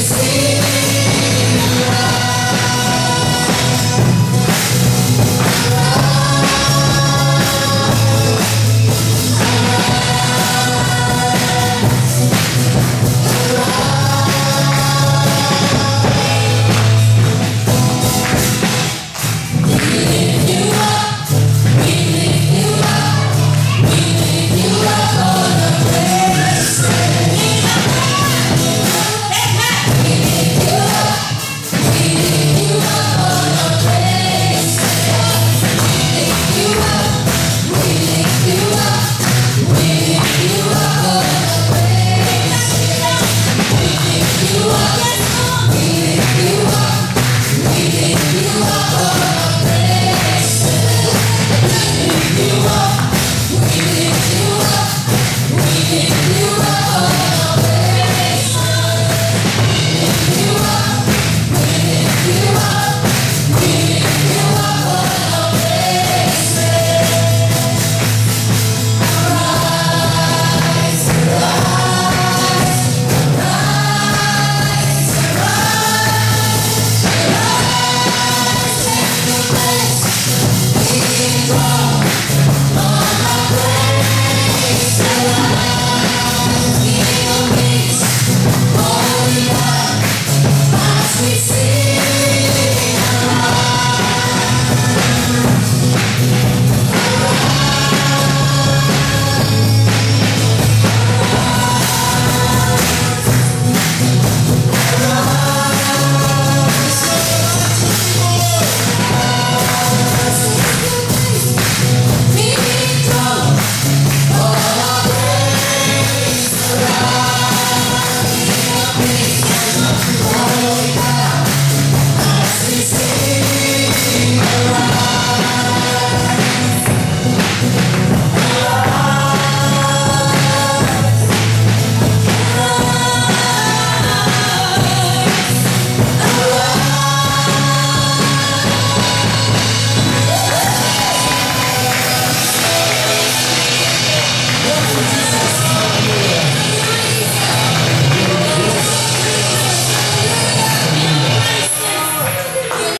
Sim.